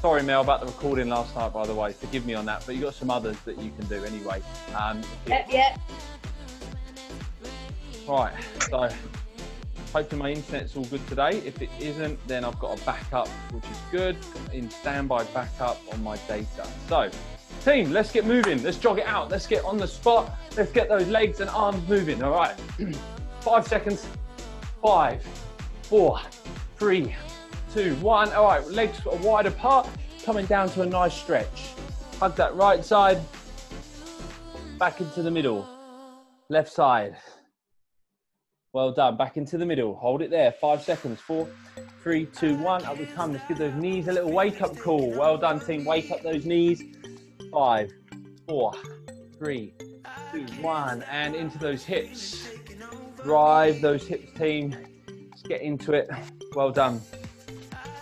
Sorry, Mel, about the recording last night, by the way. Forgive me on that, but you've got some others that you can do anyway. Um, Yep, yep. Right, so hoping my internet's all good today. If it isn't, then I've got a backup, which is good, in standby backup on my data. So, team, let's get moving. Let's jog it out. Let's get on the spot. Let's get those legs and arms moving. All right, five seconds. Five, four, three, two, one. All right, legs are wide apart, coming down to a nice stretch. Hug that right side, back into the middle, left side. Well done. Back into the middle. Hold it there. Five seconds. Four, three, two, one. Up we come. Let's give those knees a little wake up call. Well done, team. Wake up those knees. Five, four, three, two, one. And into those hips. Drive those hips, team. Let's get into it. Well done.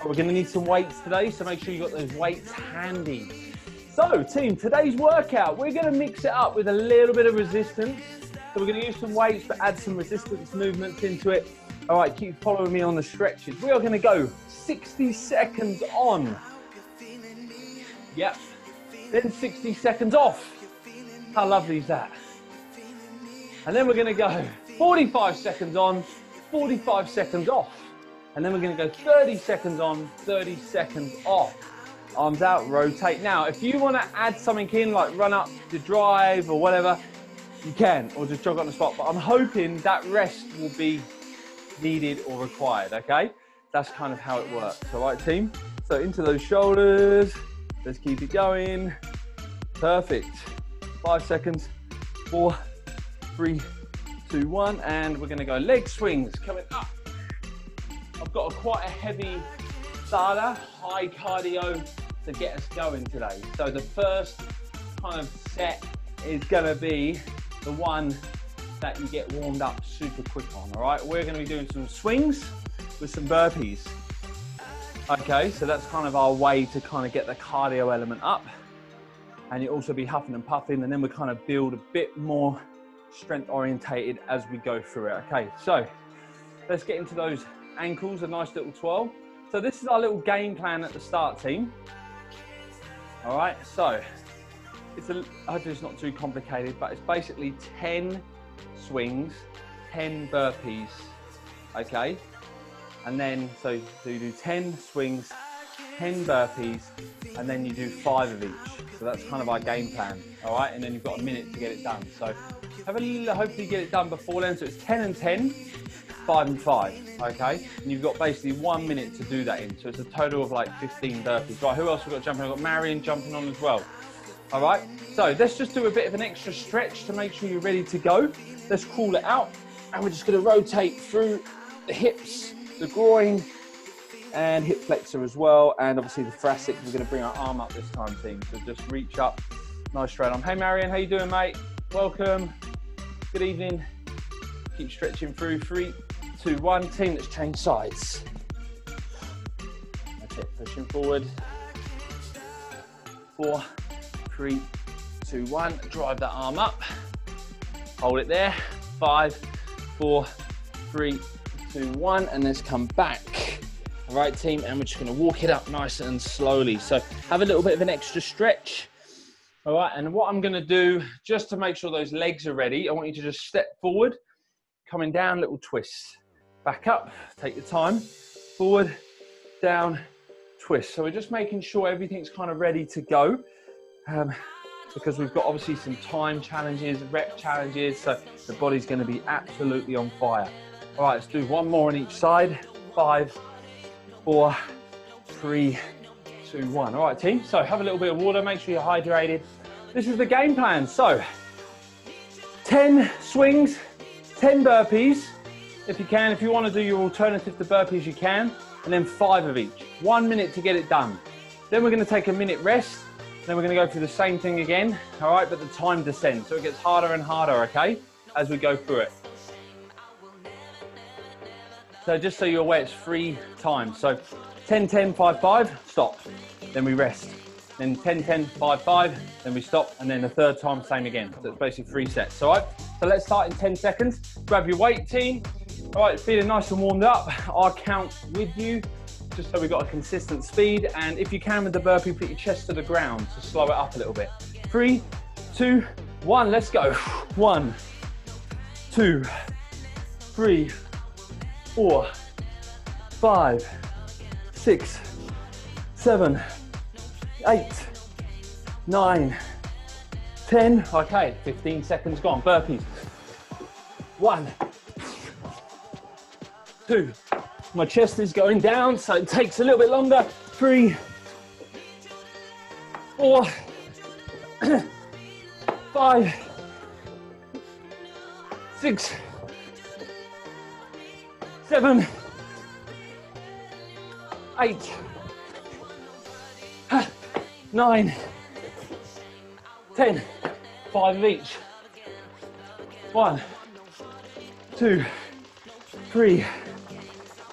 We're going to need some weights today, so make sure you got those weights handy. So, team, today's workout, we're going to mix it up with a little bit of resistance. So, we're going to use some weights, but add some resistance movements into it. All right, keep following me on the stretches. We are going to go 60 seconds on. Yep. Then 60 seconds off. How lovely is that? And then we're going to go 45 seconds on, 45 seconds off. And then we're going to go 30 seconds on, 30 seconds off. Arms out, rotate. Now, if you want to add something in, like run up the drive or whatever, you can, or just jog on the spot. But I'm hoping that rest will be needed or required, okay? That's kind of how it works. All right, team? So into those shoulders. Let's keep it going. Perfect. Five seconds. Four, three, two, one. And we're going to go leg swings coming up. I've got a quite a heavy starter, high cardio to get us going today. So the first kind of set is going to be the one that you get warmed up super quick on. All right, we're going to be doing some swings with some burpees. Okay, so that's kind of our way to kind of get the cardio element up. And you also be huffing and puffing, and then we kind of build a bit more strength orientated as we go through it. Okay, so let's get into those ankles, a nice little twirl. So this is our little game plan at the start, team. All right, so it's a, hopefully it's not too complicated, but it's basically 10 swings, 10 burpees, okay? And then, so, so you do 10 swings, 10 burpees, and then you do five of each. So that's kind of our game plan, all right? And then you've got a minute to get it done. So have a little, hopefully get it done before then. So it's 10 and 10, five and five, okay? And you've got basically one minute to do that in. So it's a total of like 15 burpees. Right, who else we've got jumping? I've got Marion jumping on as well. All right, so let's just do a bit of an extra stretch to make sure you're ready to go. Let's crawl it out, and we're just gonna rotate through the hips, the groin, and hip flexor as well, and obviously the thoracic. We're gonna bring our arm up this time, team. So just reach up, nice straight arm. Hey Marion, how you doing, mate? Welcome. Good evening. Keep stretching through. Three, two, one. Team, let's change sides. That's it. Pushing forward. Four, three, two, one. Drive that arm up. Hold it there. Five, four, three, two, one. And let's come back. All right, team. And we're just going to walk it up nice and slowly. So have a little bit of an extra stretch. All right. And what I'm going to do, just to make sure those legs are ready, I want you to just step forward, coming down, little twists. Back up. Take your time. Forward, down, twist. So we're just making sure everything's kind of ready to go. Um, because we've got obviously some time challenges, rep challenges, so the body's going to be absolutely on fire. All right, let's do one more on each side. Five, four, three, two, one. All right, team. So have a little bit of water. Make sure you're hydrated. This is the game plan. So 10 swings, 10 burpees. If you can, if you want to do your alternative to burpees, you can. And then five of each. One minute to get it done. Then we're going to take a minute rest then we're going to go through the same thing again, all right, but the time descends. So it gets harder and harder, okay, as we go through it. So just so you're aware, it's three times. So 10, 10, 5, 5, stop. Then we rest. Then 10, 10, 5, 5, then we stop. And then the third time, same again. So it's basically three sets, all right? So let's start in 10 seconds. Grab your weight, team. All right, feeling nice and warmed up. I'll count with you. just so we've got a consistent speed. And if you can with the burpee, put your chest to the ground to slow it up a little bit. Three, two, one, let's go. One, two, three, four, five, six, seven, eight, nine, ten. Okay, 15 seconds gone. Burpees. One, two. My chest is going down, so it takes a little bit longer. Three, four, five, six, seven, eight, nine, ten. Five of each. One, two, three,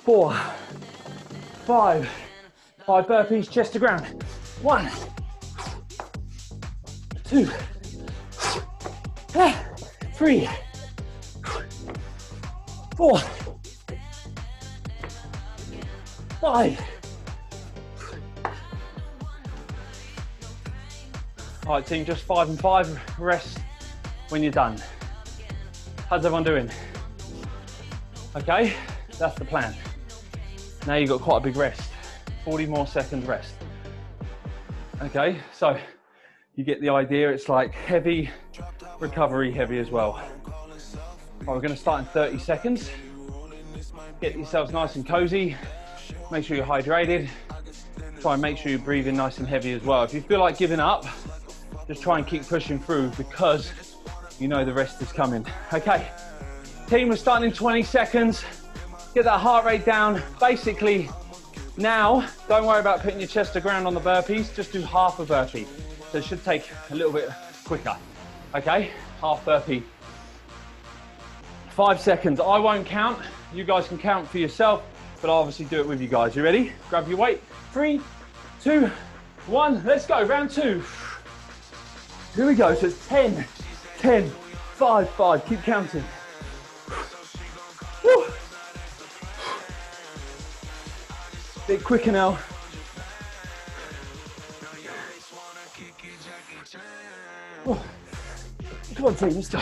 four, five. Five burpees, chest to ground. One, two, three, four, five. All right, team, just five and five. Rest when you're done. How's everyone doing? Okay, that's the plan. Now you've got quite a big rest. 40 more seconds rest. Okay, so you get the idea. It's like heavy, recovery heavy as well. Right, we're gonna start in 30 seconds. Get yourselves nice and cozy. Make sure you're hydrated. Try and make sure you're breathing nice and heavy as well. If you feel like giving up, just try and keep pushing through because you know the rest is coming. Okay, team, we're starting in 20 seconds. Get that heart rate down. Basically, now, don't worry about putting your chest to ground on the burpees, just do half a burpee. So it should take a little bit quicker. Okay, half burpee. Five seconds, I won't count. You guys can count for yourself, but I'll obviously do it with you guys. You ready? Grab your weight. Three, two, one, let's go, round two. Here we go, so it's 10, 10, 5, 5, keep counting. Bit quicker now. Oh. Come on, team, let's go.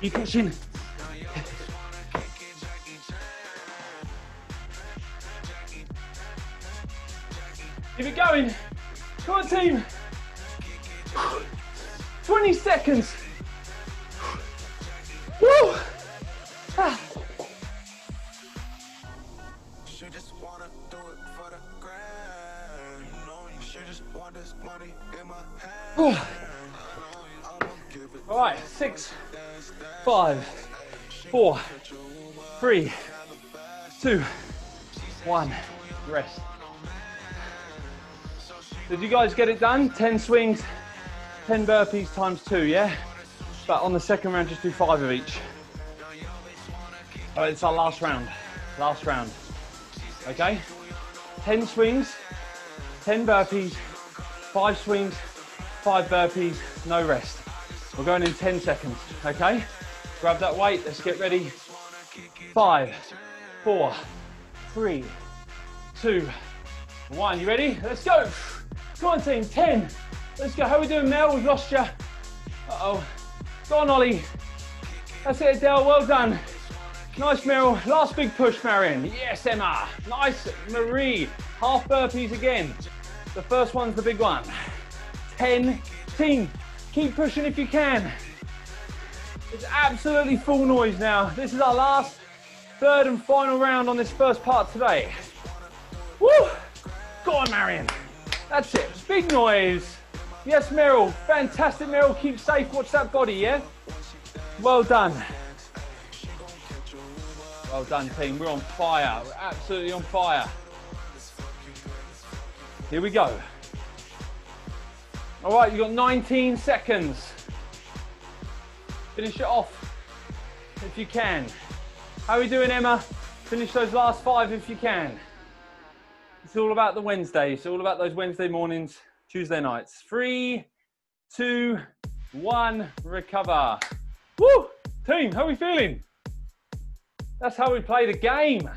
You pushing. Keep it going. Come on, team. 20 seconds. Woo! Ah. All right, six, five, four, three, two, one. Rest. Did you guys get it done? 10 swings, 10 burpees times two, yeah? But on the second round, just do five of each. All right, it's our last round. Last round. Okay? 10 swings, 10 burpees, five swings, five burpees, no rest. We're going in 10 seconds, okay? Grab that weight, let's get ready. Five, four, three, two, one. You ready? Let's go. Come on, team. 10. Let's go. How are we doing, Mel? We've lost you. Uh-oh. Go on, Ollie. That's it, Adele. Well done. Nice, Meryl. Last big push, Marion. Yes, Emma. Nice, Marie. Half burpees again. The first one's the big one. 10. Team, keep pushing if you can. It's absolutely full noise now. This is our last, third and final round on this first part today. Woo! Go on, Marion. That's it. Big noise. Yes, Meryl. Fantastic, Meryl. Keep safe. Watch that body, yeah? Well done. Well done, team. We're on fire. We're absolutely on fire. Here we go. All right, you've got 19 seconds. Finish it off if you can. How are we doing, Emma? Finish those last five if you can. It's all about the Wednesday. It's all about those Wednesday mornings, Tuesday nights. Three, two, one, recover. Woo! Team, how are we feeling? That's how we play the game.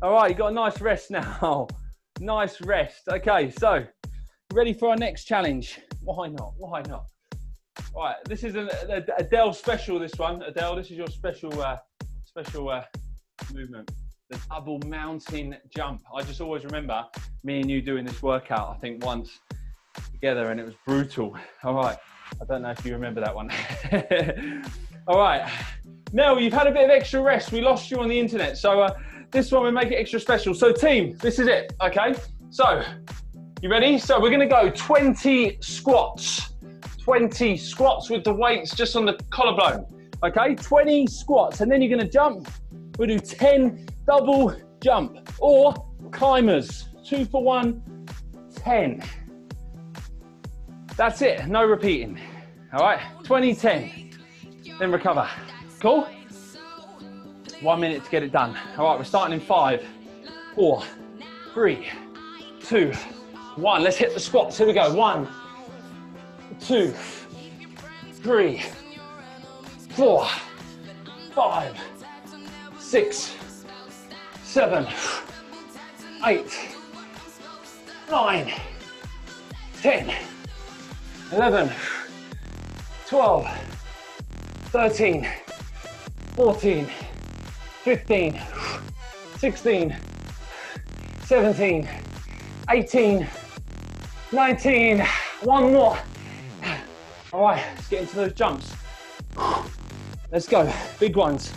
All right, you got a nice rest now. nice rest. Okay, so ready for our next challenge? Why not? Why not? All right, this is an Adele special. This one, Adele. This is your special, uh, special uh, movement. The double mountain jump. I just always remember me and you doing this workout. I think once together, and it was brutal. All right. I don't know if you remember that one. All right. Mel, you've had a bit of extra rest. We lost you on the internet. So uh, this one we make it extra special. So team, this is it. Okay. So you ready? So we're going to go 20 squats. 20 squats with the weights just on the collarbone. Okay. 20 squats. And then you're going to jump. We'll do 10 double jump or climbers. Two for one, 10. That's it, no repeating. All right, 2010, then recover. Cool? One minute to get it done. All right, we're starting in five, four, three, two, one. Let's hit the squats. Here we go. One, two, three, four, five, six, seven, eight, nine, ten. 11, 12, 13, 14, 15, 16, 17, 18, 19. One more. All right, let's get into those jumps. Let's go. Big ones.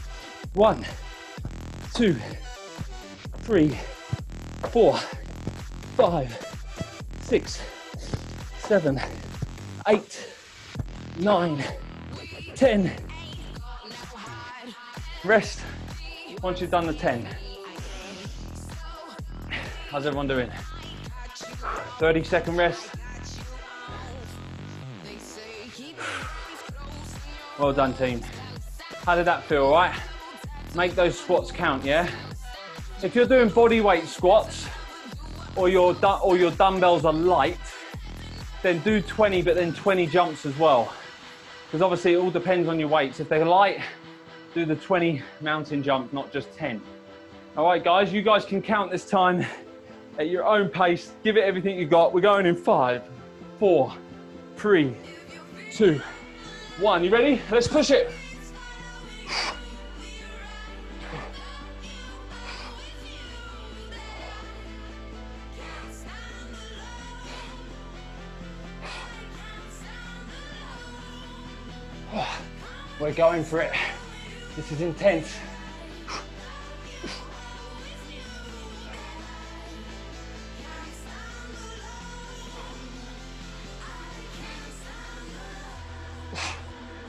One, two, three, four, five, six, seven eight, nine, ten. Rest once you've done the 10. How's everyone doing? 30 second rest. Well done, team. How did that feel, right? Make those squats count, yeah? If you're doing body weight squats or your, or your dumbbells are light, then do 20, but then 20 jumps as well. Because obviously it all depends on your weights. If they're light, do the 20 mountain jump, not just 10. All right, guys, you guys can count this time at your own pace. Give it everything you got. We're going in five, four, three, two, one. You ready? Let's push it. We're going for it. This is intense.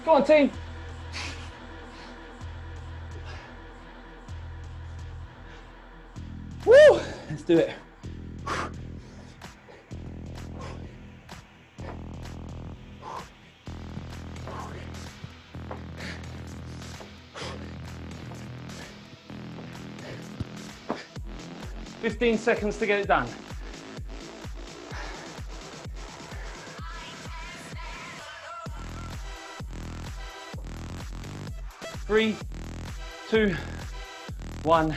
Go on, team. Woo! Let's do it. 15 seconds to get it done. Three, two, one.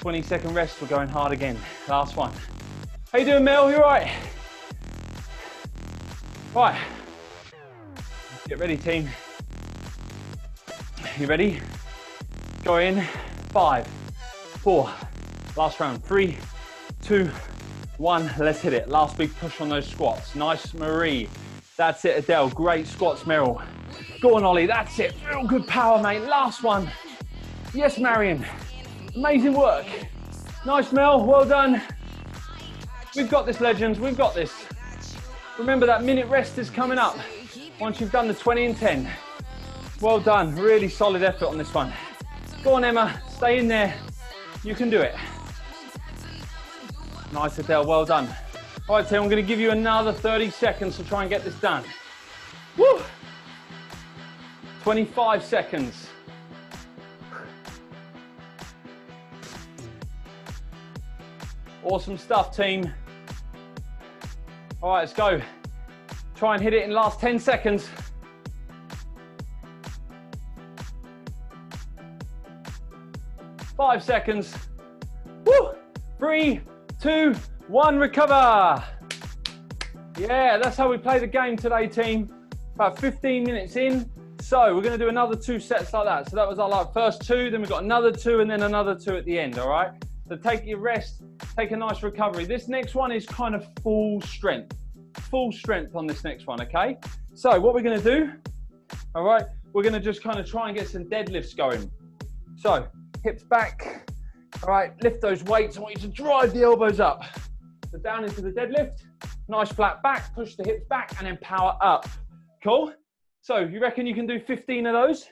20 second rest, we're going hard again. Last one. How you doing, Mel? You all right? Right. Get ready, team. You ready? Go in. Five, four, Last round, three, two, one. Let's hit it. Last big push on those squats. Nice, Marie. That's it, Adele. Great squats, Meryl. Go on, Ollie. That's it. Real good power, mate. Last one. Yes, Marion. Amazing work. Nice, Mel. Well done. We've got this, legends. We've got this. Remember that minute rest is coming up once you've done the 20 and 10. Well done. Really solid effort on this one. Go on, Emma. Stay in there. You can do it. Nice, Adele, well done. All right, Tim, I'm gonna give you another 30 seconds to try and get this done. Woo! 25 seconds. Awesome stuff, team. All right, let's go. Try and hit it in last 10 seconds. Five seconds. Woo! Three, two, one, recover. Yeah, that's how we play the game today, team. About 15 minutes in. So we're gonna do another two sets like that. So that was our like first two, then we've got another two, and then another two at the end, all right? So take your rest, take a nice recovery. This next one is kind of full strength. Full strength on this next one, okay? So what we're gonna do, all right, we're gonna just kind of try and get some deadlifts going. So hips back, all right, lift those weights. I want you to drive the elbows up. So down into the deadlift, nice flat back, push the hips back, and then power up. Cool? So you reckon you can do 15 of those?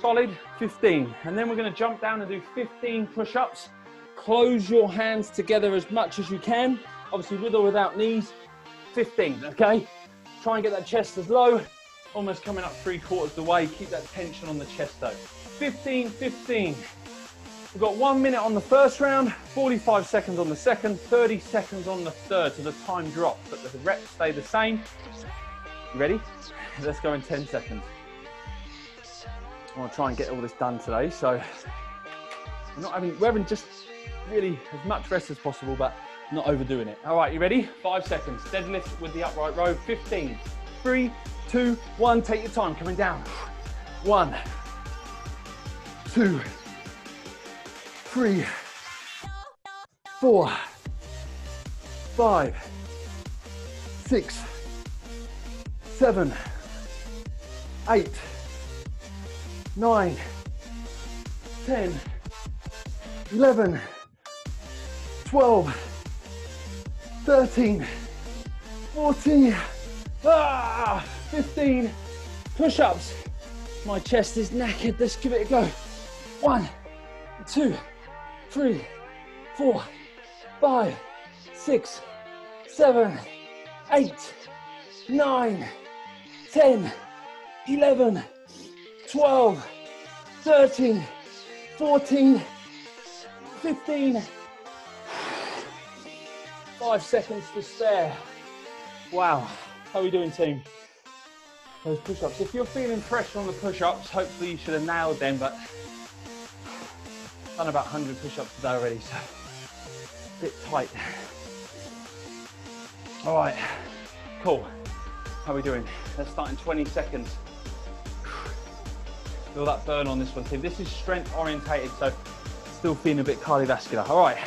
Solid 15. And then we're gonna jump down and do 15 push-ups. Close your hands together as much as you can. Obviously with or without knees. 15, okay? Try and get that chest as low. Almost coming up three quarters the way. Keep that tension on the chest though. 15, 15. We've got one minute on the first round, 45 seconds on the second, 30 seconds on the third, so the time drops, but the reps stay the same. You ready? Let's go in 10 seconds. I want to try and get all this done today, so we're not having, we're having just really as much rest as possible, but not overdoing it. All right, you ready? Five seconds. Deadlift with the upright row. 15. Three, two, one. Take your time. Coming down. One, two, three, four, five, six, seven, eight, nine, ten, eleven, twelve, thirteen, fourteen, ah, 15 push-ups. My chest is knackered. Let's give it a go. One, two, three, four, five, six, seven, eight, nine, 10, 11, 12, 13, 14, 15. Five seconds to spare. Wow. How are we doing, team? Those push-ups. If you're feeling pressure on the push-ups, hopefully you should have nailed them, but done about 100 push-ups today already, so a bit tight. All right, cool. How are we doing? Let's start in 20 seconds. Feel that burn on this one, team. This is strength orientated, so still feeling a bit cardiovascular. All right,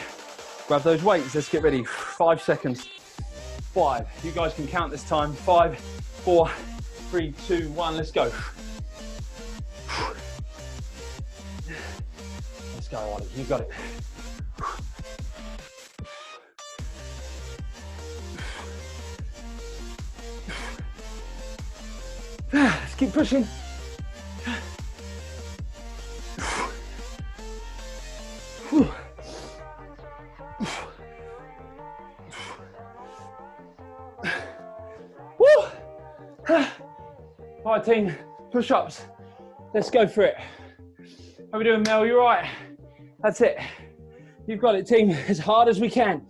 grab those weights. Let's get ready. Five seconds. Five. You guys can count this time. Five, four, three, two, one. Let's go. Let's go, Ollie. You got it. Let's keep pushing. All right, team, push ups. Let's go for it. How we doing, Mel? You right? That's it. You've got it, team, as hard as we can.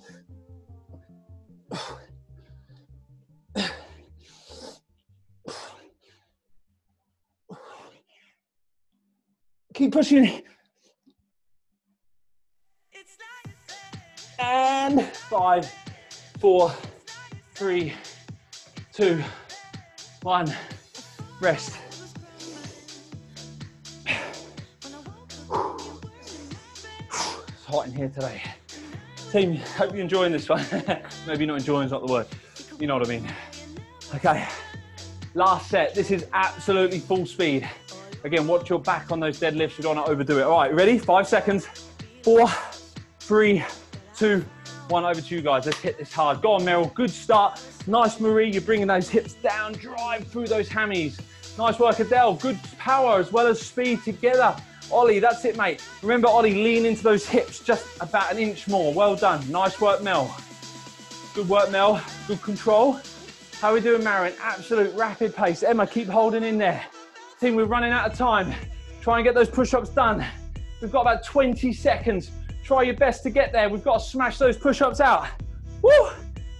Keep pushing. And five, four, three, two, one. Rest. Hot in here today. Team, hope you're enjoying this one. Maybe not enjoying is not the word. You know what I mean. Okay, last set. This is absolutely full speed. Again, watch your back on those deadlifts. You don't want to overdo it. All right, ready? Five seconds. Four, three, two, one. Over to you guys. Let's hit this hard. Go on, Meryl. Good start. Nice, Marie. You're bringing those hips down. Drive through those hammies. Nice work, Adele. Good power as well as speed together. Ollie, that's it, mate. Remember, Ollie, lean into those hips just about an inch more. Well done. Nice work, Mel. Good work, Mel. Good control. How are we doing, Marion? Absolute rapid pace. Emma, keep holding in there. Team, we're running out of time. Try and get those push-ups done. We've got about 20 seconds. Try your best to get there. We've got to smash those push-ups out. Woo!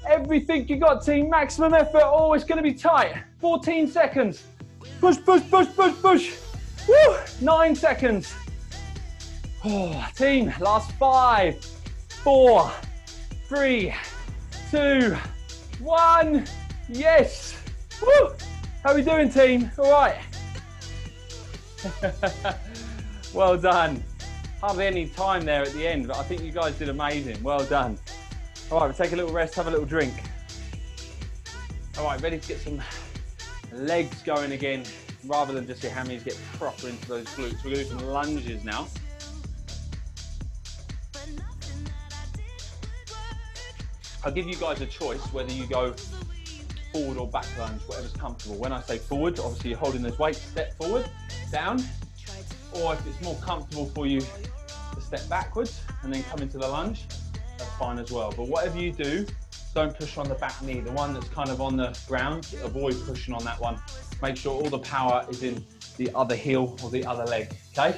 Everything you got, team. Maximum effort. Oh, it's going to be tight. 14 seconds. Push, push, push, push, push. Woo! Nine seconds. Oh, team, last five, four, three, two, one. Yes. Woo! How are we doing, team? All right. well done. Hardly any time there at the end, but I think you guys did amazing. Well done. All right, we'll take a little rest, have a little drink. All right, ready to get some legs going again, rather than just your hammies get proper into those glutes. We're gonna do some lunges now. I'll give you guys a choice whether you go forward or back lunge, whatever's comfortable. When I say forward, obviously you're holding those weights, step forward, down, or if it's more comfortable for you to step backwards and then come into the lunge, that's fine as well. But whatever you do, don't push on the back knee. The one that's kind of on the ground, avoid pushing on that one. Make sure all the power is in the other heel or the other leg, okay?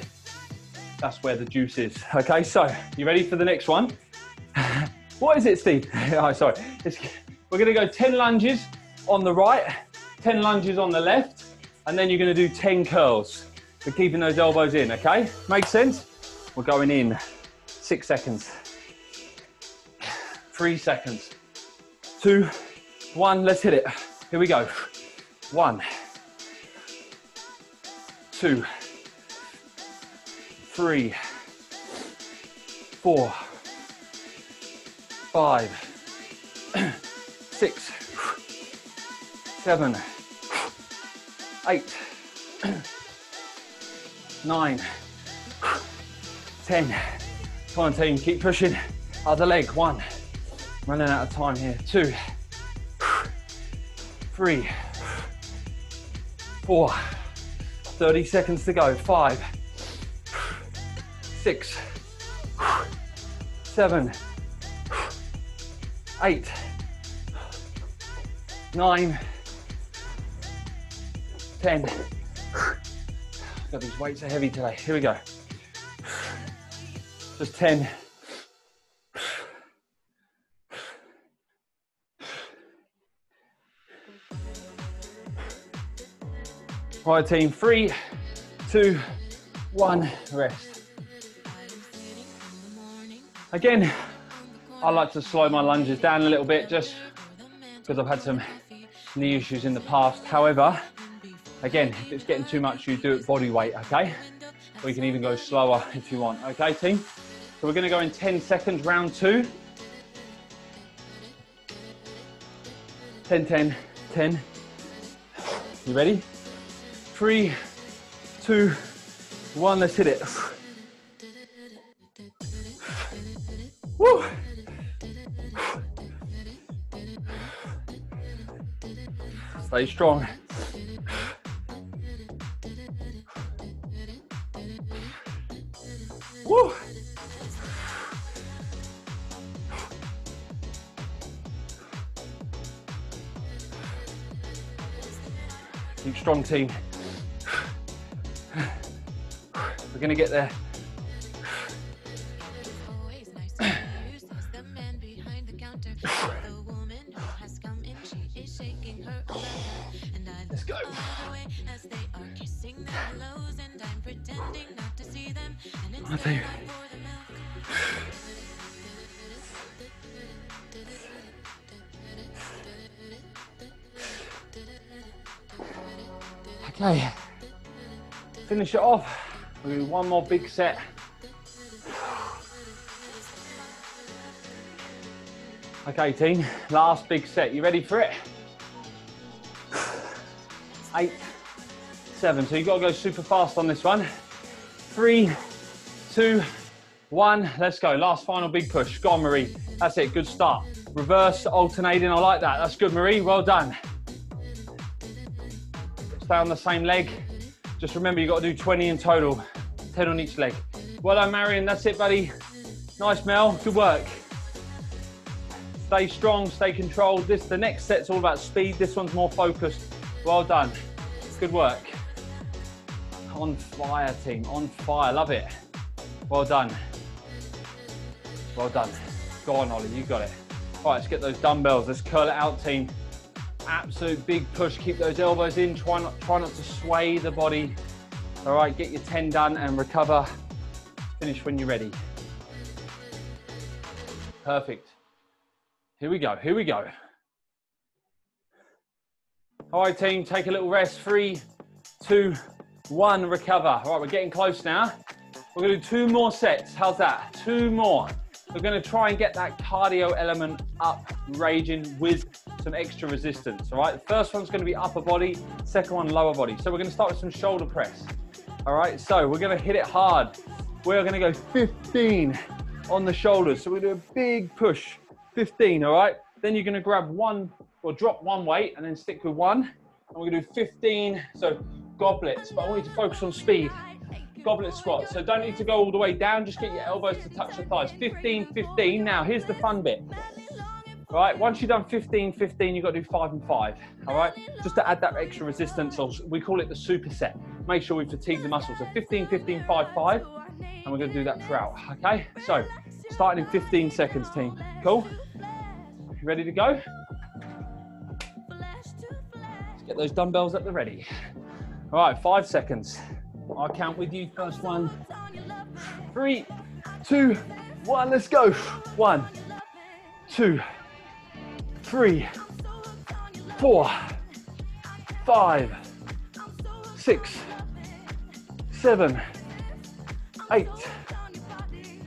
That's where the juice is. Okay, so you ready for the next one? what is it, Steve? oh, sorry. It's, we're gonna go 10 lunges on the right, 10 lunges on the left, and then you're gonna do 10 curls. So keeping those elbows in, okay? Makes sense? We're going in. Six seconds. Three seconds. Two, one, let's hit it. Here we go. One, two, three, four, five, six, seven, eight, nine, ten. Come on, team, keep pushing. Other leg, one. Running out of time here. Two, three, four. 30 seconds to go. Five, six, seven, eight, nine, ten. God, these weights are heavy today. Here we go. Just 10. Right, team. Three, two, one, rest. Again, I like to slow my lunges down a little bit just because I've had some knee issues in the past. However, again, if it's getting too much, you do it body weight, okay? Or you can even go slower if you want, okay, team? So we're gonna go in 10 seconds, round two. 10, 10, 10. You ready? Three, two, one, let's hit it. Woo! Stay strong. Woo! Keep strong, team. We're gonna get there. Big set. Okay, team. Last big set. You ready for it? Eight, seven. So you've got to go super fast on this one. Three, two, one. Let's go. Last final big push. Go on, Marie. That's it. Good start. Reverse, alternating. I like that. That's good, Marie. Well done. Stay on the same leg. Just remember, you've got to do 20 in total, 10 on each leg. Well done, Marion. That's it, buddy. Nice, Mel. Good work. Stay strong, stay controlled. This the next set's all about speed. This one's more focused. Well done. Good work. On fire, team. On fire. Love it. Well done. Well done. Go on, Ollie. You got it. All right, let's get those dumbbells. Let's curl it out, team. Absolute big push. Keep those elbows in. Try not, try not to sway the body. All right, get your 10 done and recover. Finish when you're ready. Perfect. Here we go, here we go. All right, team, take a little rest. Three, two, one, recover. All right, we're getting close now. We're gonna do two more sets. How's that? Two more. We're gonna try and get that cardio element up, raging with some extra resistance. All right, the first one's gonna be upper body, second one lower body. So we're gonna start with some shoulder press. All right, so we're gonna hit it hard. We're gonna go 15 on the shoulders. So we do a big push, 15, all right? Then you're gonna grab one or drop one weight and then stick with one. And we're gonna do 15, so goblets, but I want you to focus on speed. Goblet squats. So don't need to go all the way down, just get your elbows to touch the thighs. 15, 15. Now here's the fun bit. Right, once you've done 15, 15, you've got to do five and five. All right, just to add that extra resistance, we call it the superset. Make sure we fatigue the muscles. So 15, 15, 5, 5, and we're going to do that throughout. Okay, so starting in 15 seconds, team. Cool? You ready to go? Let's get those dumbbells at the ready. All right, five seconds. I'll count with you. First one, three, two, one. Let's go. One, two, three, four, five, six, seven, eight,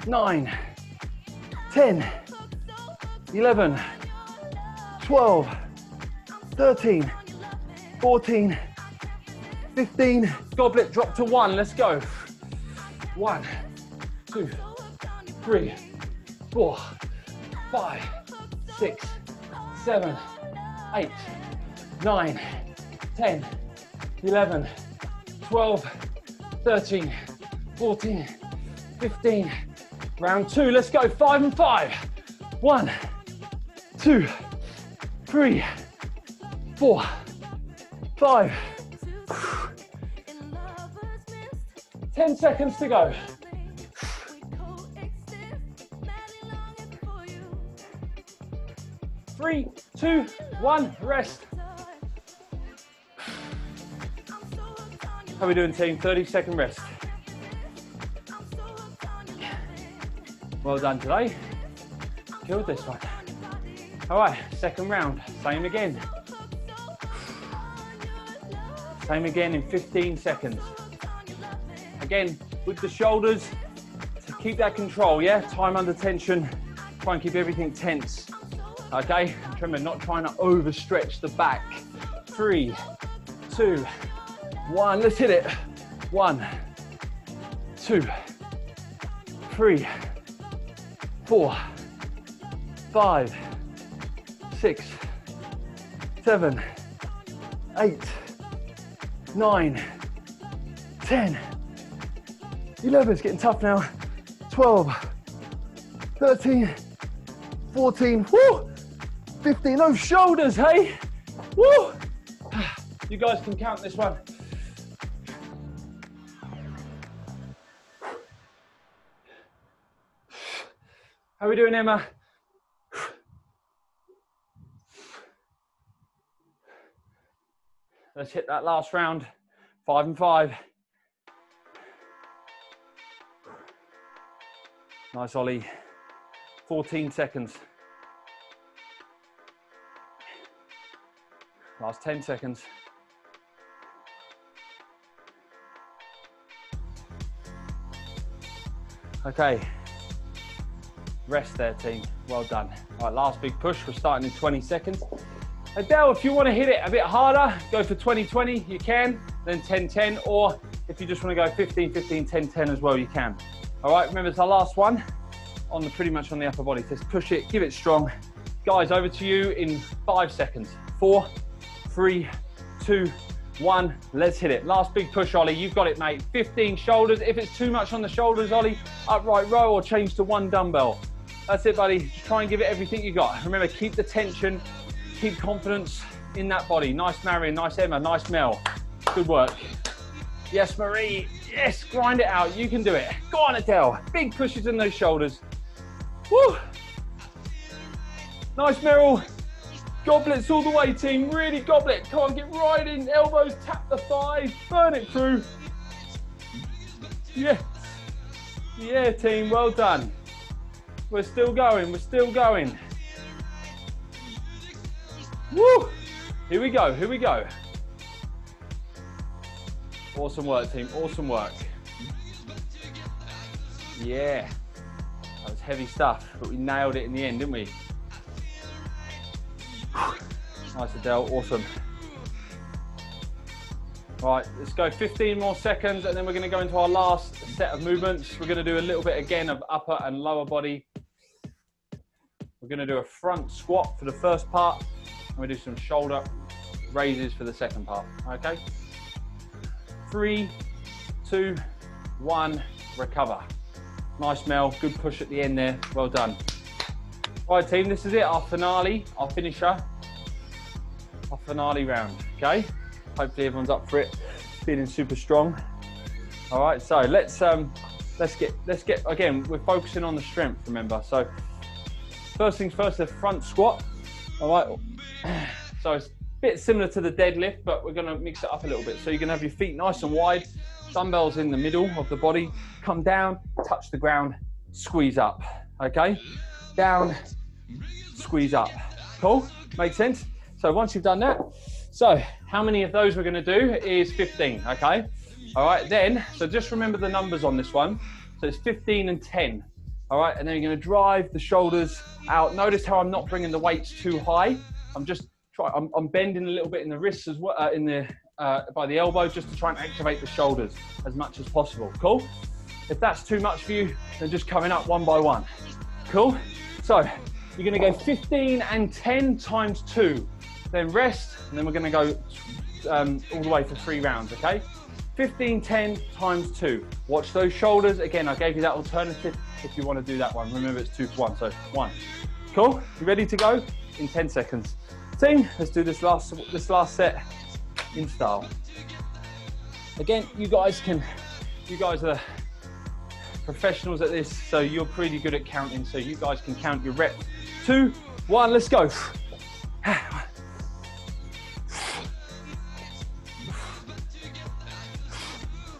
nine, ten, eleven, twelve, thirteen, fourteen. 15. Goblet drop to one. Let's go. One, two, three, four, five, six, seven, eight, nine, 10, 11, 12, 13, 14, 15. Round two. Let's go. Five and five. One, two, three, four, five 10 seconds to go. Two, one, rest. How we doing, team? 30 second rest. Well done today. Killed this one. All right, second round, same again. Same again in 15 seconds. Again, with the shoulders, to keep that control, yeah? Time under tension, try and keep everything tense. Okay, remember, not trying to overstretch the back. Three, two, one, let's hit it. One, two, three, four, five, six, seven, eight, nine, ten. 11, it's getting tough now. 12, 13, 14, woo, 15, those shoulders, hey, woo. You guys can count this one. How are we doing, Emma? Let's hit that last round. Five and five. Nice Ollie. 14 seconds. Last 10 seconds. Okay. Rest there, team. Well done. All right, last big push. We're starting in 20 seconds. Adele, if you want to hit it a bit harder, go for 20-20, you can, then 10-10, or if you just want to go 15-15, 10-10 as well, you can. All right, remember it's our last one on the pretty much on the upper body. Just push it, give it strong. Guys, over to you in five seconds. Four, three, two, one. Let's hit it. Last big push, Ollie. You've got it, mate. 15 shoulders. If it's too much on the shoulders, Ollie, upright row or change to one dumbbell. That's it, buddy. Try and give it everything you got. Remember, keep the tension, keep confidence in that body. Nice Marion, nice Emma, nice Mel. Good work. Yes, Marie. Yes, grind it out. You can do it. Go on, Adele. Big pushes in those shoulders. Woo. Nice, Meryl. Goblets all the way, team. Really goblet. Come on, get right in. Elbows, tap the thighs, burn it through. Yeah. Yeah, team. Well done. We're still going. We're still going. Woo! Here we go. Here we go. Awesome work, team. Awesome work. Yeah. That was heavy stuff, but we nailed it in the end, didn't we? Nice, Adele. Awesome. Right, let's go 15 more seconds and then we're going to go into our last set of movements. We're going to do a little bit again of upper and lower body. We're going to do a front squat for the first part and we do some shoulder raises for the second part. Okay? Three, two, one, recover. Nice, Mel. Good push at the end there. Well done. Right, team, this is it. Our finale, our finisher, our finale round. Okay? Hopefully everyone's up for it, feeling super strong. All right, so let's um, let's get let's get again. We're focusing on the strength, remember. So first things first, the front squat. All right. So it's a bit similar to the deadlift, but we're going to mix it up a little bit. So you're going to have your feet nice and wide, dumbbells in the middle of the body. Come down, touch the ground, squeeze up. Okay, down, squeeze up. Cool. Makes sense. So once you've done that, so how many of those we're going to do is 15, okay? All right, then, so just remember the numbers on this one. So it's 15 and 10, all right? And then you're going to drive the shoulders out. Notice how I'm not bringing the weights too high. I'm just try. I'm, I'm bending a little bit in the wrists as well, uh, in the uh, by the elbow, just to try and activate the shoulders as much as possible. Cool. If that's too much for you, then just coming up one by one. Cool. So you're to go 15 and 10 times two then rest, and then we're to go um, all the way for three rounds, okay? 15, 10 times two. Watch those shoulders. Again, I gave you that alternative if you want to do that one. Remember, it's two for one, so one. Cool? You ready to go? In 10 seconds. Team, let's do this last, this last set in style. Again, you guys can, you guys are professionals at this, so you're pretty good at counting, so you guys can count your reps. Two, one, let's go.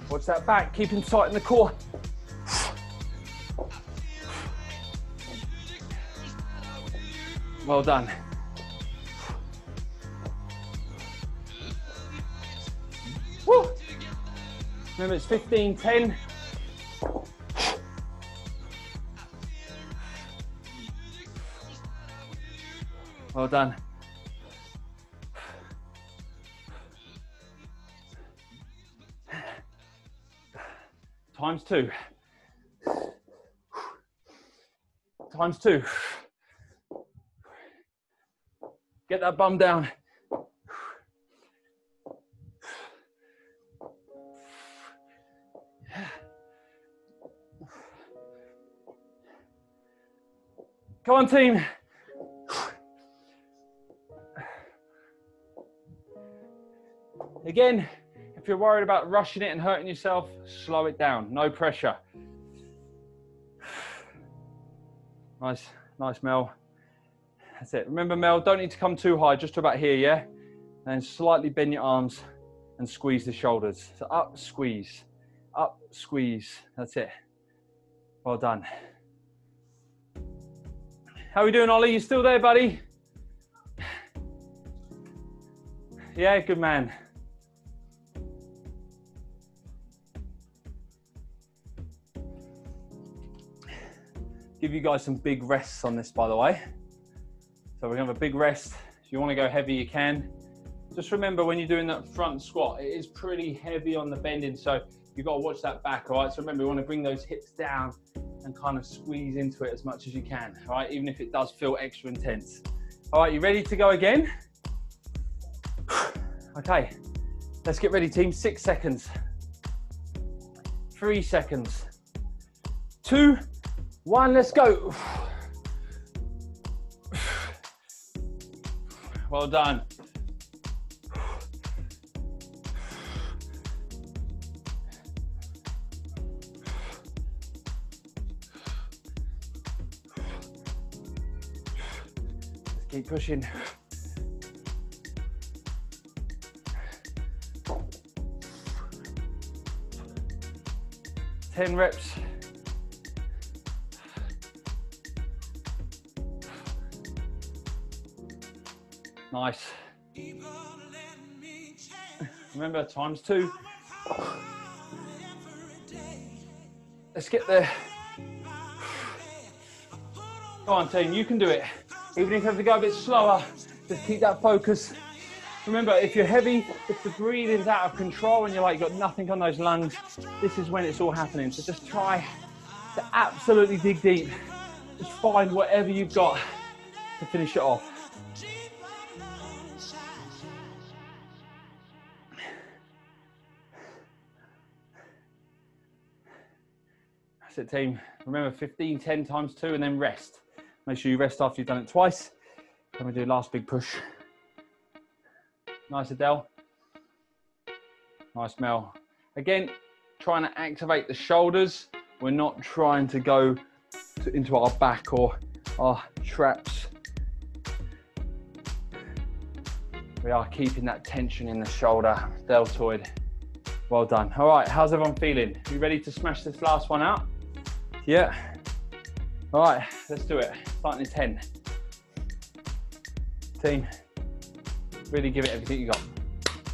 Watch that back, keeping tight in the core. Well done. Woo. Remember it's 15, 10. Well done. times two. Times two. Get that bum down. Come on, team. Again, if you're worried about rushing it and hurting yourself, slow it down. No pressure. Nice, nice, Mel. That's it. Remember, Mel, don't need to come too high, just to about here, yeah? And slightly bend your arms and squeeze the shoulders. So up, squeeze, up, squeeze. That's it. Well done. How are we doing, Ollie? You still there, buddy? Yeah, good man. Give you guys some big rests on this, by the way. So we're gonna have a big rest. If you wanna go heavy, you can. Just remember when you're doing that front squat, it is pretty heavy on the bending, so you've got to watch that back, all right? So remember, you wanna bring those hips down and kind of squeeze into it as much as you can, all right? Even if it does feel extra intense. All right, you ready to go again? Okay, let's get ready, team. Six seconds. Three seconds. Two, one, let's go. Well done. Keep pushing. Ten reps. Nice. Remember, times two. Let's get there. Go on, team, you can do it. Even if you have to go a bit slower, just keep that focus. Remember, if you're heavy, if the breathing's out of control and you're like, you've got nothing on those lungs, this is when it's all happening. So just try to absolutely dig deep. Just find whatever you've got to finish it off. That's it, team. Remember 15, 10 times two, and then rest. Make sure you rest after you've done it twice. Then we do last big push. Nice, Adele. Nice, Mel. Again, trying to activate the shoulders. We're not trying to go to, into our back or our traps. We are keeping that tension in the shoulder, deltoid. Well done. All right, how's everyone feeling? You ready to smash this last one out? Yeah. All right, let's do it. Starting in 10. Team, really give it everything you got.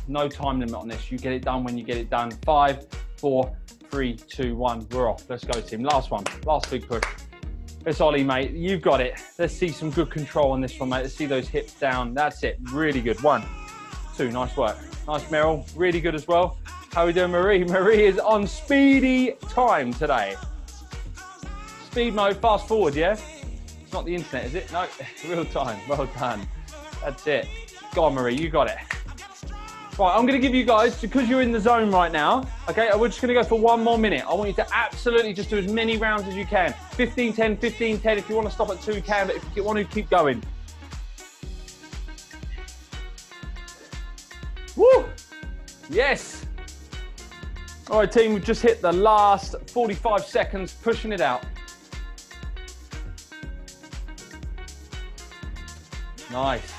No time limit on this. You get it done when you get it done. Five, four, three, two, one. We're off. Let's go, team. Last one. Last big push. It's Ollie, mate. You've got it. Let's see some good control on this one, mate. Let's see those hips down. That's it. Really good. One, two. Nice work. Nice, Meryl. Really good as well. How are we doing, Marie? Marie is on speedy time today. Speed mode, fast forward, yeah? It's not the internet, is it? No, real time. Well done. That's it. Go on, Marie, you got it. Right, I'm going to give you guys, because you're in the zone right now, okay, we're just going to go for one more minute. I want you to absolutely just do as many rounds as you can. 15, 10, 15, 10. If you want to stop at two, can, but if you want to, keep going. Woo! Yes! All right, team, we've just hit the last 45 seconds, pushing it out. Nice.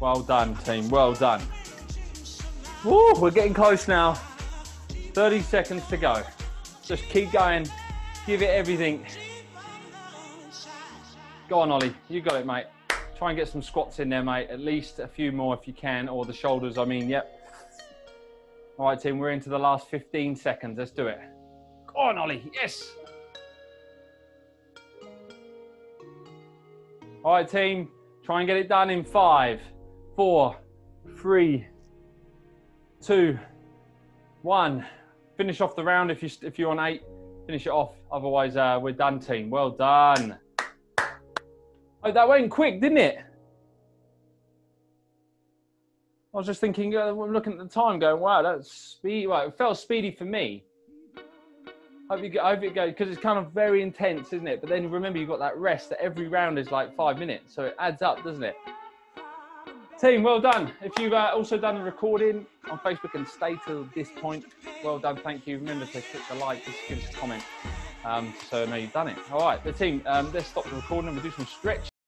Well done, team. Well done. Woo, we're getting close now. 30 seconds to go. Just keep going. Give it everything. Go on, Ollie. You got it, mate. Try and get some squats in there, mate. At least a few more if you can, or the shoulders, I mean, yep. All right, team, we're into the last 15 seconds. Let's do it. Go on, Ollie. Yes. All right, team, try and get it done in five, four, three, two, one. Finish off the round if you if you're on eight. Finish it off. Otherwise, uh, we're done, team. Well done. Oh, that went quick, didn't it? I was just thinking, uh, I'm looking at the time, going, "Wow, that's speedy." Well, it felt speedy for me. Hope you, get, hope it goes because it's kind of very intense, isn't it? But then remember, you've got that rest. That every round is like five minutes, so it adds up, doesn't it? Team, well done. If you've uh, also done the recording on Facebook and stayed till this point, well done. Thank you. Remember to click the like, just give us a comment, um, so I know you've done it. All right, the team. Um, let's stop the recording and we'll do some stretch.